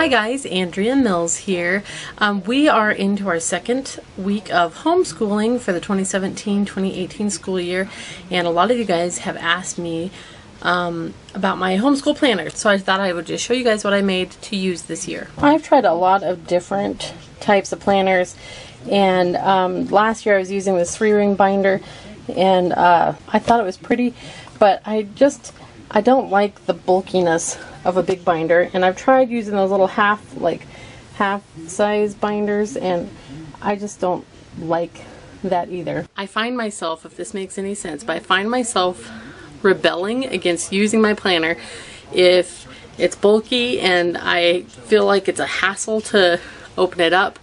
Hi guys, Andrea Mills here. Um, we are into our second week of homeschooling for the 2017-2018 school year and a lot of you guys have asked me um, about my homeschool planner so I thought I would just show you guys what I made to use this year. I've tried a lot of different types of planners and um, last year I was using this three ring binder and uh, I thought it was pretty but I just I don't like the bulkiness of a big binder and I've tried using those little half like half size binders and I just don't like that either. I find myself, if this makes any sense, but I find myself rebelling against using my planner if it's bulky and I feel like it's a hassle to open it up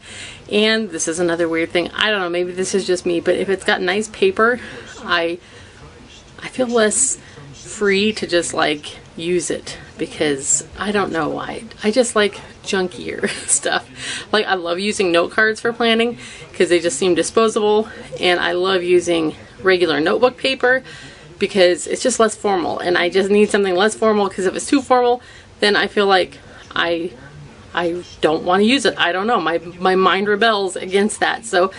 and this is another weird thing I don't know maybe this is just me but if it's got nice paper I I feel less free to just like use it because I don't know why. I just like junkier stuff. Like I love using note cards for planning because they just seem disposable and I love using regular notebook paper because it's just less formal and I just need something less formal because if it's too formal then I feel like I I don't want to use it. I don't know. My my mind rebels against that. So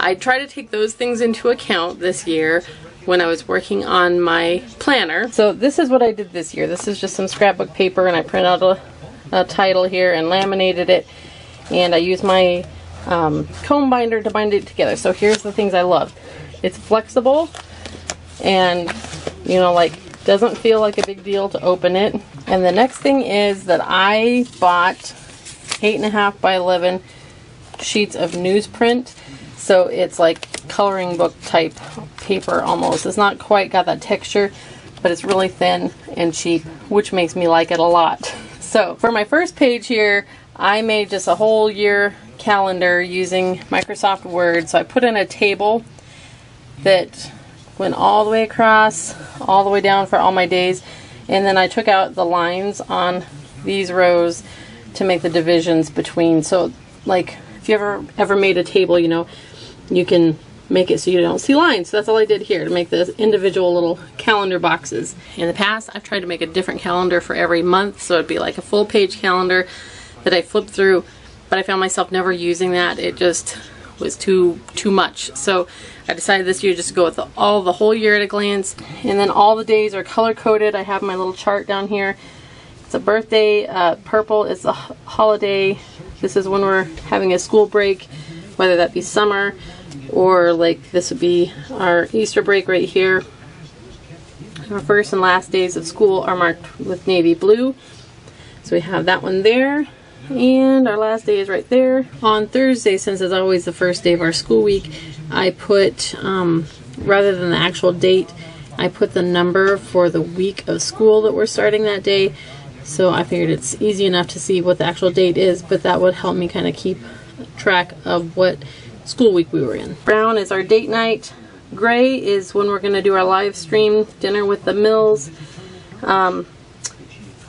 I try to take those things into account this year when I was working on my planner. So this is what I did this year. This is just some scrapbook paper and I printed out a, a title here and laminated it and I used my um, comb binder to bind it together. So here's the things I love. It's flexible and you know like doesn't feel like a big deal to open it. And the next thing is that I bought eight and a half by 11 sheets of newsprint. So it's like coloring book type paper almost. It's not quite got that texture, but it's really thin and cheap, which makes me like it a lot. So for my first page here, I made just a whole year calendar using Microsoft Word. So I put in a table that went all the way across, all the way down for all my days. And then I took out the lines on these rows to make the divisions between. So like if you ever ever made a table, you know, you can make it so you don't see lines. So that's all I did here to make the individual little calendar boxes. In the past, I've tried to make a different calendar for every month, so it'd be like a full page calendar that I flip through, but I found myself never using that. It just was too too much. So I decided this year just to go with the, all the whole year at a glance. And then all the days are color coded. I have my little chart down here. It's a birthday. Uh, purple is a holiday. This is when we're having a school break, whether that be summer, or like this would be our Easter break right here. Our first and last days of school are marked with navy blue. So we have that one there. And our last day is right there. On Thursday, since it's always the first day of our school week, I put, um, rather than the actual date, I put the number for the week of school that we're starting that day. So I figured it's easy enough to see what the actual date is, but that would help me kind of keep track of what school week we were in. Brown is our date night. Gray is when we're going to do our live stream dinner with the Mills. Um,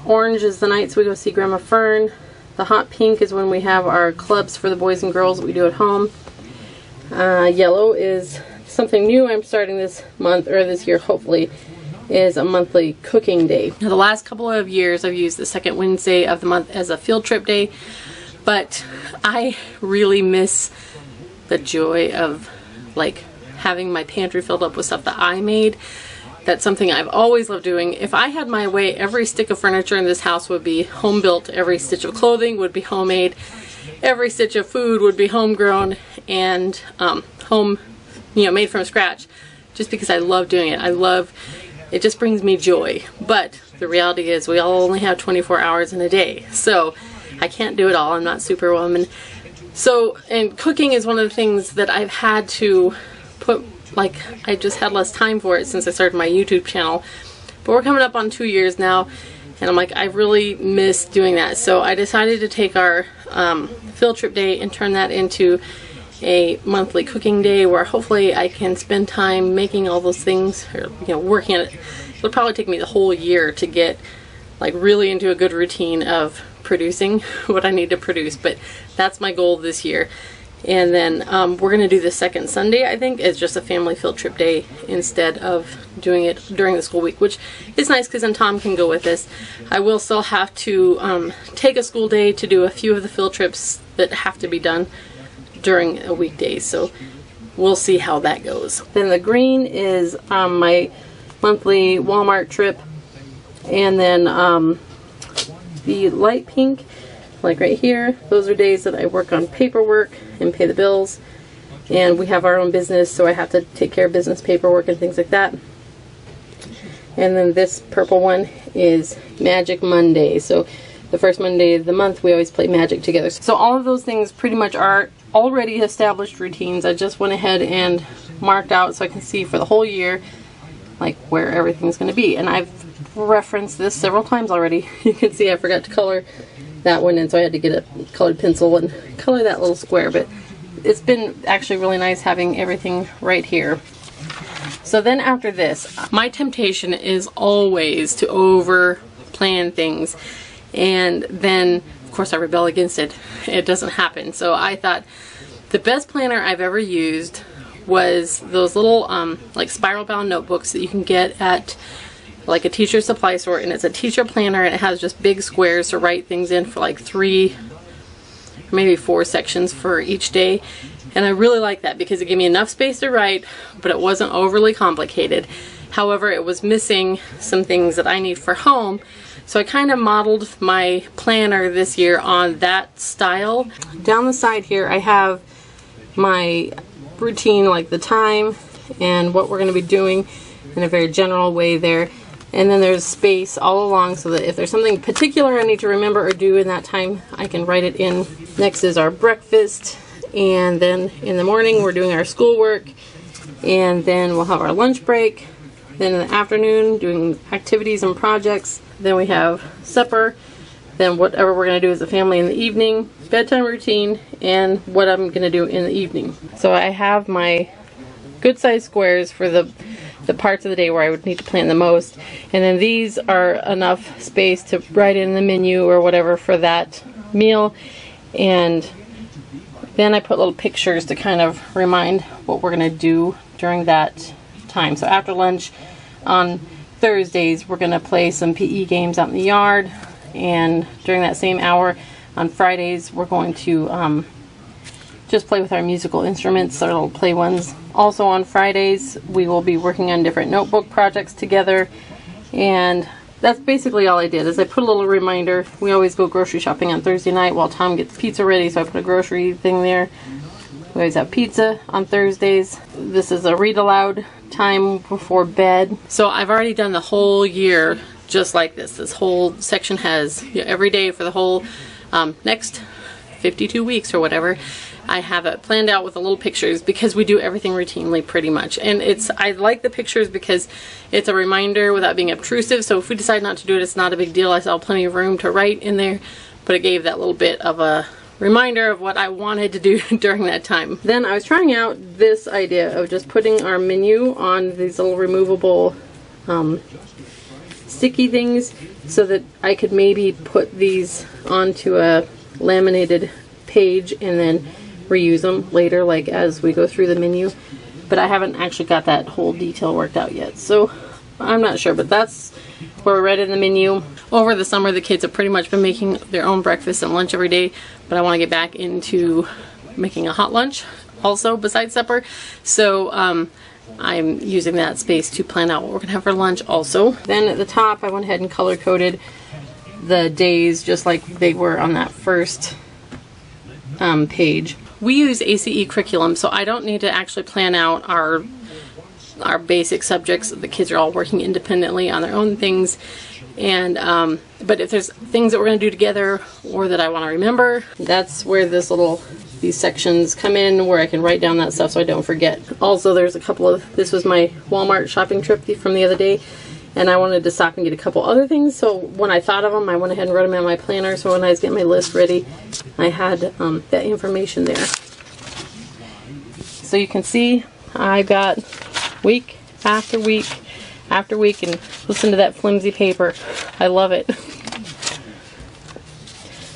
orange is the nights we go see Grandma Fern. The hot pink is when we have our clubs for the boys and girls that we do at home. Uh, yellow is something new I'm starting this month, or this year hopefully, is a monthly cooking day. Now the last couple of years I've used the second Wednesday of the month as a field trip day, but I really miss the joy of like having my pantry filled up with stuff that I made. That's something I've always loved doing. If I had my way, every stick of furniture in this house would be home built. Every stitch of clothing would be homemade. Every stitch of food would be homegrown and um, home, you know, made from scratch. Just because I love doing it. I love, it just brings me joy. But the reality is we all only have 24 hours in a day. So I can't do it all. I'm not superwoman. So, and cooking is one of the things that I've had to put, like, I just had less time for it since I started my YouTube channel. But we're coming up on two years now, and I'm like, I really miss doing that. So I decided to take our um, field trip day and turn that into a monthly cooking day where hopefully I can spend time making all those things, or, you know, working on it. It'll probably take me the whole year to get, like, really into a good routine of producing what I need to produce, but that's my goal this year And then um, we're going to do the second Sunday, I think, as just a family field trip day instead of doing it during the school week, which is nice because then Tom can go with us. I will still have to um, take a school day to do a few of the field trips that have to be done during a weekday. So we'll see how that goes. Then the green is um, my monthly Walmart trip. And then um, the light pink like right here, those are days that I work on paperwork and pay the bills. And we have our own business, so I have to take care of business paperwork and things like that. And then this purple one is Magic Monday. So the first Monday of the month, we always play Magic together. So all of those things pretty much are already established routines. I just went ahead and marked out so I can see for the whole year like where everything's going to be. And I've referenced this several times already. you can see I forgot to color that one in, so I had to get a colored pencil and color that little square. But it's been actually really nice having everything right here. So then after this, my temptation is always to over plan things. And then, of course, I rebel against it. It doesn't happen. So I thought the best planner I've ever used was those little um, like spiral bound notebooks that you can get at like a teacher supply store and it's a teacher planner and it has just big squares to write things in for like three maybe four sections for each day. And I really like that because it gave me enough space to write but it wasn't overly complicated. However it was missing some things that I need for home so I kind of modeled my planner this year on that style. Down the side here I have my routine like the time and what we're going to be doing in a very general way there and then there's space all along so that if there's something particular I need to remember or do in that time, I can write it in. Next is our breakfast. And then in the morning, we're doing our schoolwork. And then we'll have our lunch break. Then in the afternoon, doing activities and projects. Then we have supper. Then whatever we're going to do as a family in the evening. Bedtime routine. And what I'm going to do in the evening. So I have my good size squares for the the parts of the day where I would need to plan the most. And then these are enough space to write in the menu or whatever for that meal. And then I put little pictures to kind of remind what we're going to do during that time. So after lunch on Thursdays, we're going to play some PE games out in the yard. And during that same hour on Fridays, we're going to um, just play with our musical instruments, our little play ones. Also on Fridays, we will be working on different notebook projects together. And that's basically all I did is I put a little reminder. We always go grocery shopping on Thursday night while Tom gets pizza ready, so I put a grocery thing there. We always have pizza on Thursdays. This is a read aloud time before bed. So I've already done the whole year just like this. This whole section has every day for the whole um, next 52 weeks or whatever I have it planned out with the little pictures because we do everything routinely pretty much. And it's I like the pictures because it's a reminder without being obtrusive. So if we decide not to do it, it's not a big deal. I have plenty of room to write in there, but it gave that little bit of a reminder of what I wanted to do during that time. Then I was trying out this idea of just putting our menu on these little removable um, sticky things so that I could maybe put these onto a laminated page and then reuse them later, like as we go through the menu. But I haven't actually got that whole detail worked out yet. So I'm not sure, but that's where we're at in the menu. Over the summer, the kids have pretty much been making their own breakfast and lunch every day, but I want to get back into making a hot lunch also besides supper. So um, I'm using that space to plan out what we're going to have for lunch also. Then at the top, I went ahead and color coded the days just like they were on that first um, page we use ACE curriculum, so I don't need to actually plan out our our basic subjects. The kids are all working independently on their own things. And um, but if there's things that we're going to do together or that I want to remember, that's where this little these sections come in where I can write down that stuff so I don't forget. Also, there's a couple of this was my Walmart shopping trip from the other day and I wanted to stop and get a couple other things. So when I thought of them, I went ahead and wrote them in my planner. So when I was getting my list ready, I had um, that information there. So you can see I got week after week after week and listen to that flimsy paper. I love it.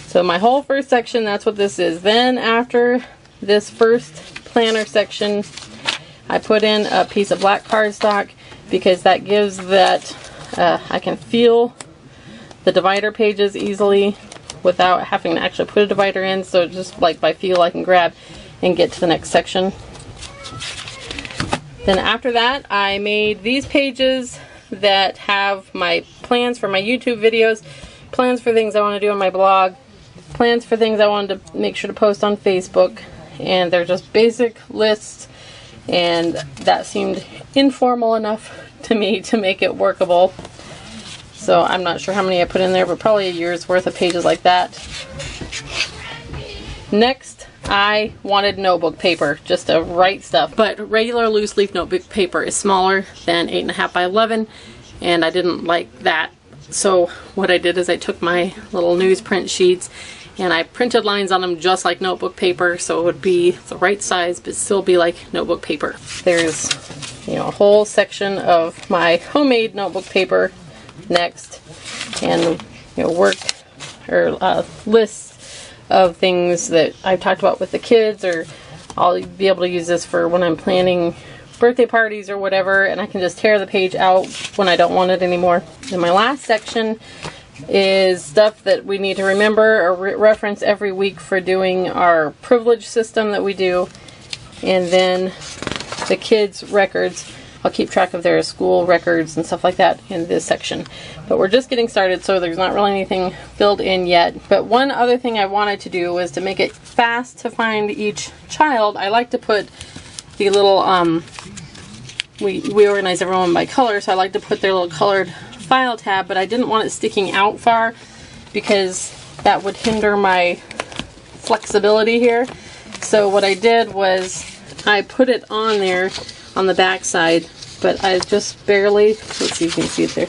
So my whole first section, that's what this is. Then after this first planner section, I put in a piece of black cardstock because that gives that, uh, I can feel the divider pages easily without having to actually put a divider in. So just like by feel I can grab and get to the next section. Then after that I made these pages that have my plans for my YouTube videos, plans for things I want to do on my blog, plans for things I wanted to make sure to post on Facebook, and they're just basic lists, and that seemed informal enough to me to make it workable. So I'm not sure how many I put in there, but probably a year's worth of pages like that. Next, I wanted notebook paper just to write stuff. But regular loose leaf notebook paper is smaller than 8.5 by 11, and I didn't like that. So what I did is I took my little newsprint sheets and I printed lines on them just like notebook paper so it would be the right size but still be like notebook paper. There's you know a whole section of my homemade notebook paper next and you know work or uh, lists of things that I've talked about with the kids or I'll be able to use this for when I'm planning birthday parties or whatever and I can just tear the page out when I don't want it anymore. And my last section is stuff that we need to remember or re reference every week for doing our privilege system that we do and then the kids records I'll keep track of their school records and stuff like that in this section. But we're just getting started, so there's not really anything filled in yet. But one other thing I wanted to do was to make it fast to find each child. I like to put the little, um, we, we organize everyone by color, so I like to put their little colored file tab, but I didn't want it sticking out far because that would hinder my flexibility here. So what I did was I put it on there on the back side, but I just barely, let's see if you can see it there,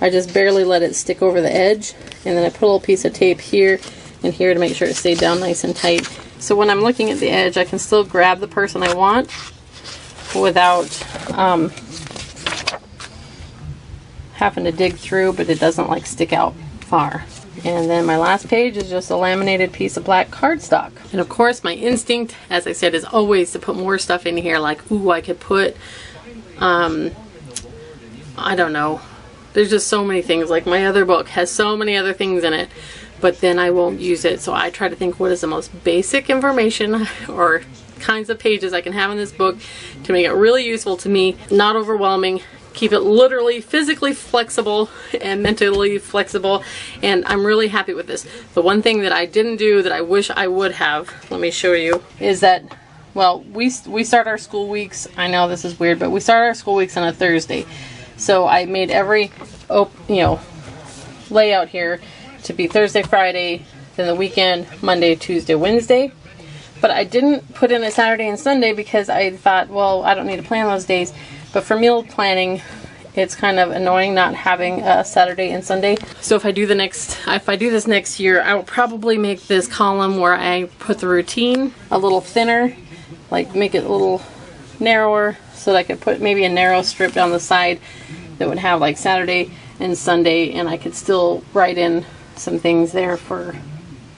I just barely let it stick over the edge, and then I put a little piece of tape here and here to make sure it stayed down nice and tight. So when I'm looking at the edge, I can still grab the person I want without um, having to dig through, but it doesn't like stick out far. And then my last page is just a laminated piece of black cardstock. And of course my instinct, as I said, is always to put more stuff in here like, ooh, I could put, um, I don't know. There's just so many things. Like my other book has so many other things in it, but then I won't use it. So I try to think what is the most basic information or kinds of pages I can have in this book to make it really useful to me, not overwhelming, keep it literally physically flexible and mentally flexible and I'm really happy with this. The one thing that I didn't do that I wish I would have, let me show you, is that well, we we start our school weeks. I know this is weird, but we start our school weeks on a Thursday. So I made every you know layout here to be Thursday, Friday, then the weekend, Monday, Tuesday, Wednesday. But I didn't put in a Saturday and Sunday because I thought, well, I don't need to plan those days. But for meal planning, it's kind of annoying not having a Saturday and Sunday. So if I do the next, if I do this next year, I will probably make this column where I put the routine a little thinner, like make it a little narrower so that I could put maybe a narrow strip down the side that would have like Saturday and Sunday and I could still write in some things there for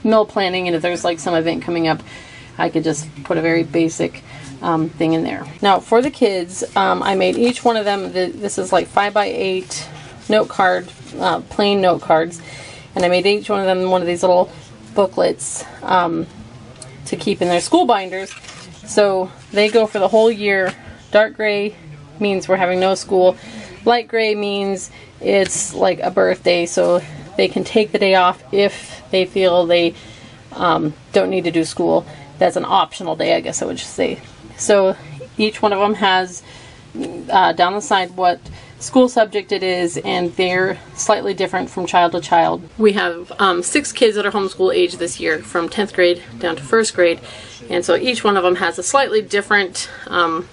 meal planning and if there's like some event coming up I could just put a very basic um, thing in there. Now for the kids, um, I made each one of them, the, this is like 5 by 8 note card, uh, plain note cards, and I made each one of them one of these little booklets um, to keep in their school binders. So they go for the whole year. Dark gray means we're having no school. Light gray means it's like a birthday, so they can take the day off if they feel they um, don't need to do school. That's an optional day, I guess I would say. So each one of them has uh, down the side what school subject it is, and they're slightly different from child to child. We have um, six kids that are homeschool age this year, from 10th grade down to first grade, and so each one of them has a slightly different um,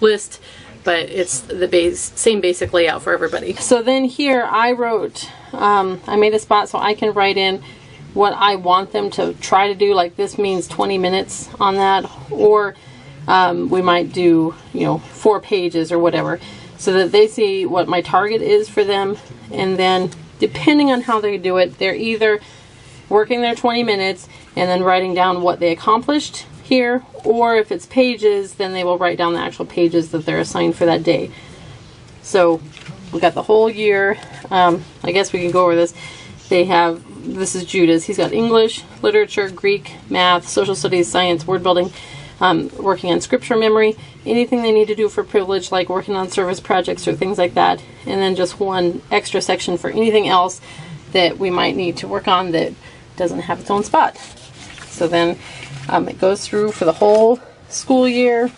list, but it's the base, same basic layout for everybody. So then here I wrote, um, I made a spot so I can write in what I want them to try to do, like this means 20 minutes on that, or um, we might do, you know, four pages or whatever, so that they see what my target is for them, and then depending on how they do it, they're either working their 20 minutes and then writing down what they accomplished here, or if it's pages, then they will write down the actual pages that they're assigned for that day. So we've got the whole year. Um, I guess we can go over this. They have, this is Judah's. He's got English, literature, Greek, math, social studies, science, word building, um, working on scripture memory, anything they need to do for privilege, like working on service projects or things like that. And then just one extra section for anything else that we might need to work on that doesn't have its own spot. So then um, it goes through for the whole school year.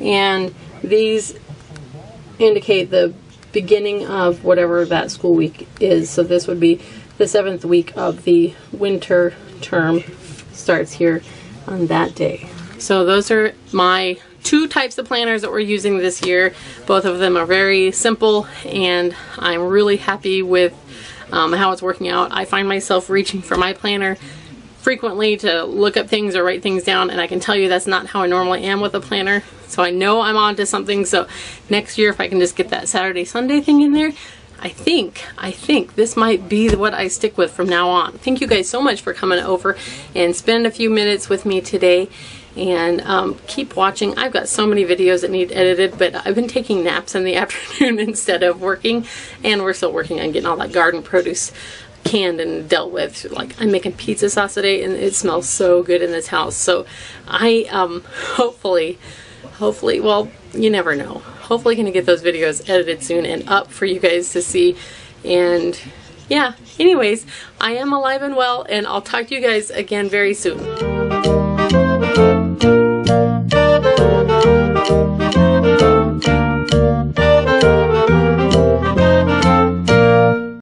And these indicate the beginning of whatever that school week is. So this would be the seventh week of the winter term starts here on that day. So those are my two types of planners that we're using this year. Both of them are very simple and I'm really happy with um, how it's working out. I find myself reaching for my planner frequently to look up things or write things down and I can tell you that's not how I normally am with a planner so I know I'm on to something so next year if I can just get that Saturday Sunday thing in there I think I think this might be what I stick with from now on thank you guys so much for coming over and spend a few minutes with me today and um, keep watching. I've got so many videos that need edited, but I've been taking naps in the afternoon instead of working, and we're still working on getting all that garden produce canned and dealt with. Like I'm making pizza sauce today and it smells so good in this house. So I um hopefully hopefully well you never know. Hopefully gonna get those videos edited soon and up for you guys to see and yeah anyways I am alive and well and I'll talk to you guys again very soon.